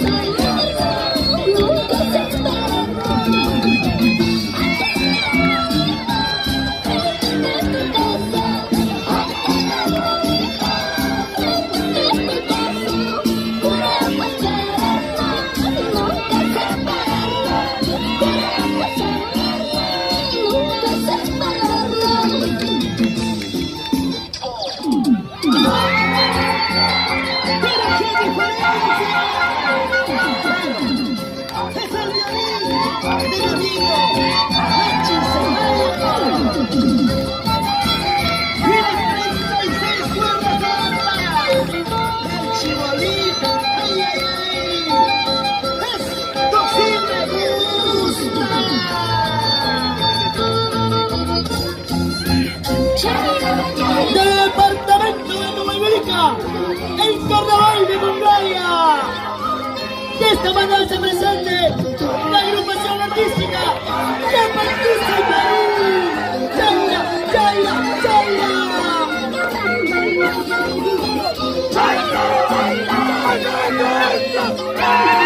Sorry. el carnaval de Bulgaria. De esta manera se presente la agrupación artística de Participa Yaira, Yaira, Yaira. ¡Yaira, yaira, yaira!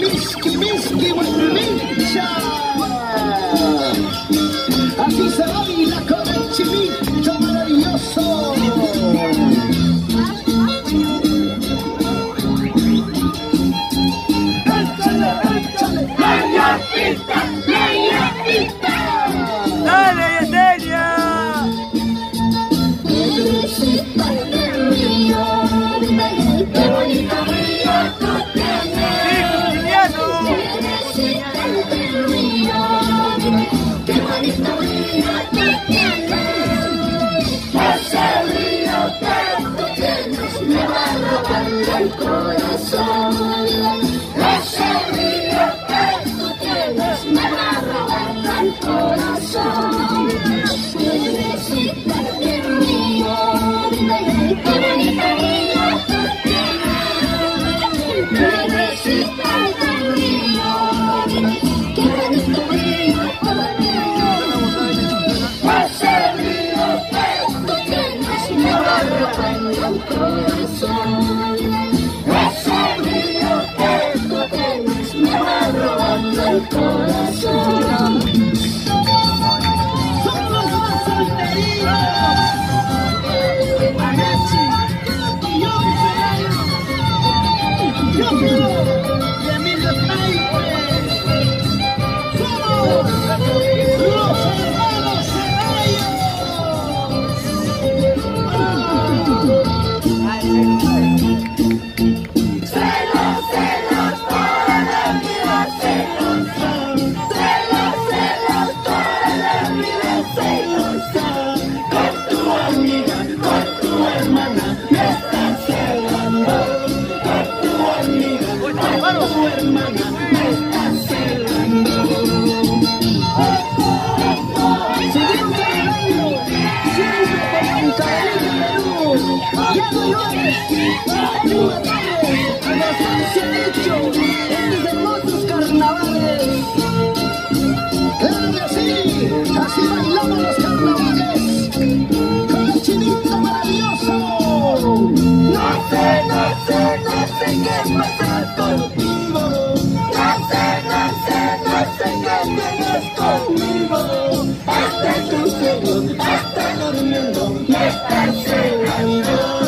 Miski, miski, mlinča! A ti se ovi ¡A la diferencia de este hecho! ¡El de los carnavales! ¡El de así! ¡Así bailamos los carnavales! ¡Con el chinito maravilloso! ¡No seas, no seas, no sé qué es pasar conmigo! ¡No seas, no seas, no sé qué es pasar conmigo! ¡Está en el cielo! ¡Está dormindo! ¡Está en el cielo!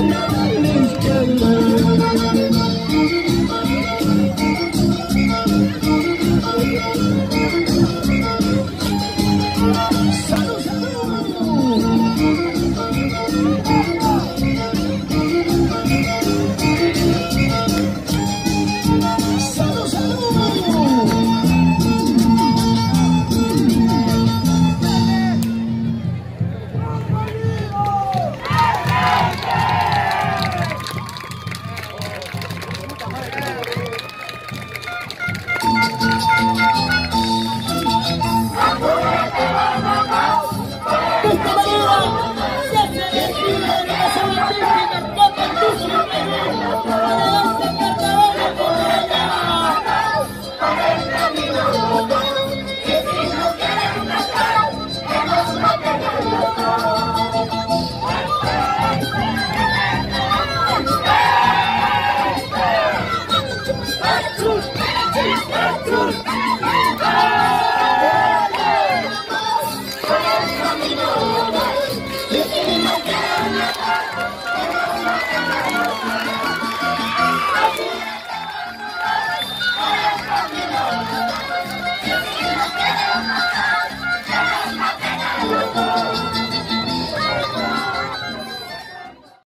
Thank you.